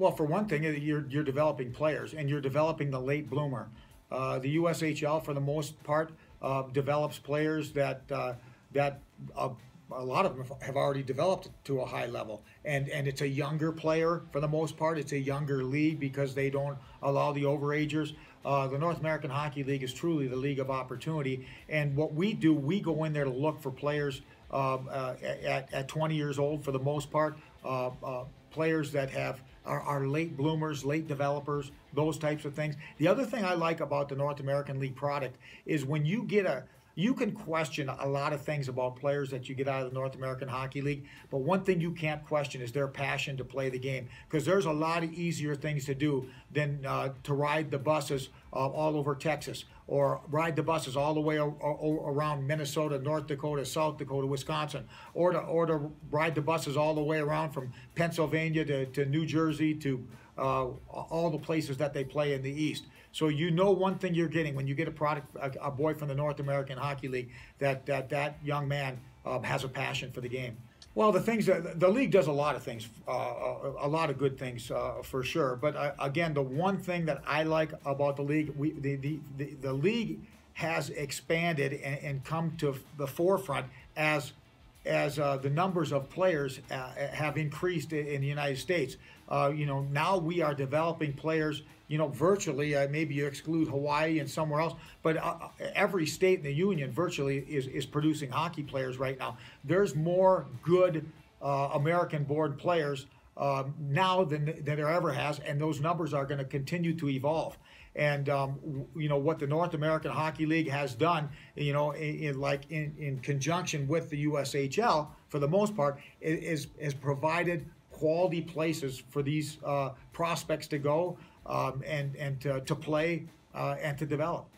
Well, for one thing, you're you're developing players, and you're developing the late bloomer. Uh, the USHL, for the most part, uh, develops players that uh, that uh, a lot of them have already developed to a high level, and and it's a younger player for the most part. It's a younger league because they don't allow the overagers. Uh, the North American Hockey League is truly the league of opportunity, and what we do, we go in there to look for players um, uh, at, at 20 years old for the most part, uh, players that have are, are late bloomers, late developers, those types of things. The other thing I like about the North American League product is when you get a you can question a lot of things about players that you get out of the North American Hockey League, but one thing you can't question is their passion to play the game because there's a lot of easier things to do than uh, to ride the buses uh, all over Texas or ride the buses all the way around Minnesota, North Dakota, South Dakota, Wisconsin, or to, or to ride the buses all the way around from Pennsylvania to, to New Jersey to uh, all the places that they play in the East. So you know one thing you're getting when you get a product, a, a boy from the North American Hockey League, that that that young man um, has a passion for the game. Well, the things that the league does a lot of things, uh, a lot of good things uh, for sure. But uh, again, the one thing that I like about the league, we the the, the, the league has expanded and, and, come to the forefront as as uh, the numbers of players uh, have increased in the United States. Uh, you know, now we are developing players you know, virtually, uh, maybe you exclude Hawaii and somewhere else, but uh, uh, every state in the union virtually is, is producing hockey players right now. There's more good uh, American born players um, now than, than there ever has, and those numbers are going to continue to evolve. And um, you know what the North American Hockey League has done, you know, in, in like in, in conjunction with the USHL, for the most part, is has provided quality places for these uh, prospects to go um, and, and to, to play uh, and to develop.